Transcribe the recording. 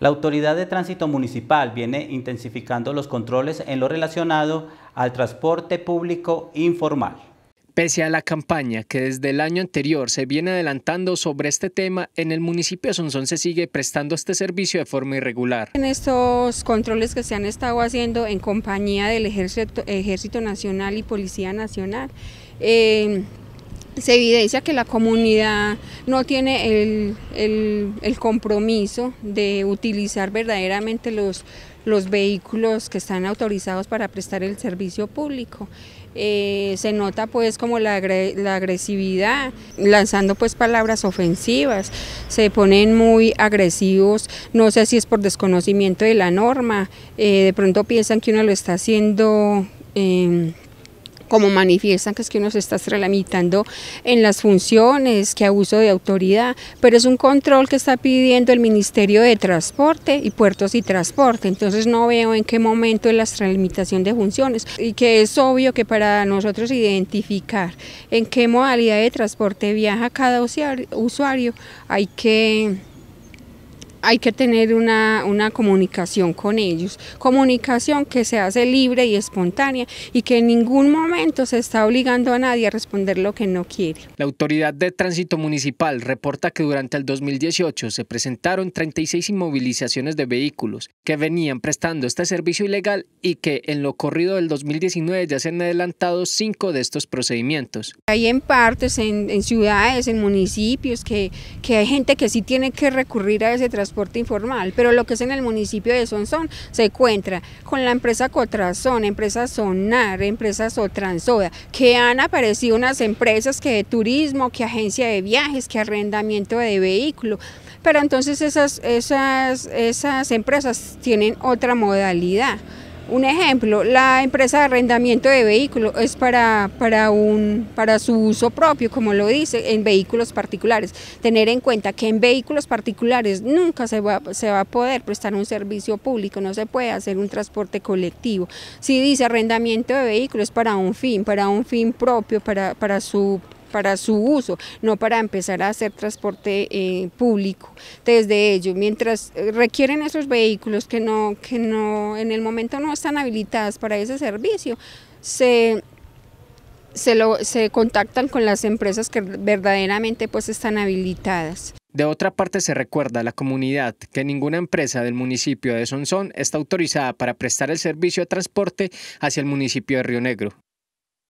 La Autoridad de Tránsito Municipal viene intensificando los controles en lo relacionado al transporte público informal. Pese a la campaña que desde el año anterior se viene adelantando sobre este tema, en el municipio de Sonsón se sigue prestando este servicio de forma irregular. En estos controles que se han estado haciendo en compañía del Ejército, Ejército Nacional y Policía Nacional, eh, se evidencia que la comunidad no tiene el, el, compromiso de utilizar verdaderamente los, los vehículos que están autorizados para prestar el servicio público. Eh, se nota pues como la, agresividad, lanzando pues palabras ofensivas, se ponen muy agresivos, no sé si es por desconocimiento de la norma, eh, de pronto piensan que uno lo está haciendo... Eh, como manifiestan que es que uno se está extralimitando en las funciones, que abuso de autoridad, pero es un control que está pidiendo el Ministerio de Transporte y Puertos y Transporte, entonces no veo en qué momento es la extralimitación de funciones. Y que es obvio que para nosotros identificar en qué modalidad de transporte viaja cada usuario hay que hay que tener una, una, comunicación con ellos, comunicación que se hace libre y espontánea y que en ningún momento se está obligando a nadie a responder lo que no quiere. La Autoridad de Tránsito Municipal reporta que durante el 2018 se presentaron 36 inmovilizaciones de vehículos que venían prestando este servicio ilegal y que en lo corrido del 2019 ya se han adelantado cinco de estos procedimientos. Hay en partes, en, en ciudades, en municipios, que, que hay gente que sí tiene que recurrir a ese transporte transporte informal, pero lo que es en el municipio de Sonsón se encuentra con la empresa Cotrazón, empresa Sonar, empresa Sotransoda, que han aparecido unas empresas que de turismo, que agencia de viajes, que arrendamiento de vehículos, pero entonces esas, esas, esas empresas tienen otra modalidad. Un ejemplo, la empresa de arrendamiento de vehículos es para, para, un, para su uso propio, como lo dice, en vehículos particulares. Tener en cuenta que en vehículos particulares nunca se va, se va a poder prestar un servicio público, no se puede hacer un transporte colectivo. Si dice arrendamiento de vehículos para un fin, para un fin propio, para, para su para su uso, no para empezar a hacer transporte eh, público desde ellos. Mientras eh, requieren esos vehículos que no, que no, en el momento no están habilitados para ese servicio, se se, lo, se contactan con las empresas que verdaderamente pues están habilitadas. De otra parte se recuerda a la comunidad que ninguna empresa del municipio de Sonsón está autorizada para prestar el servicio de transporte hacia el municipio de Río Negro.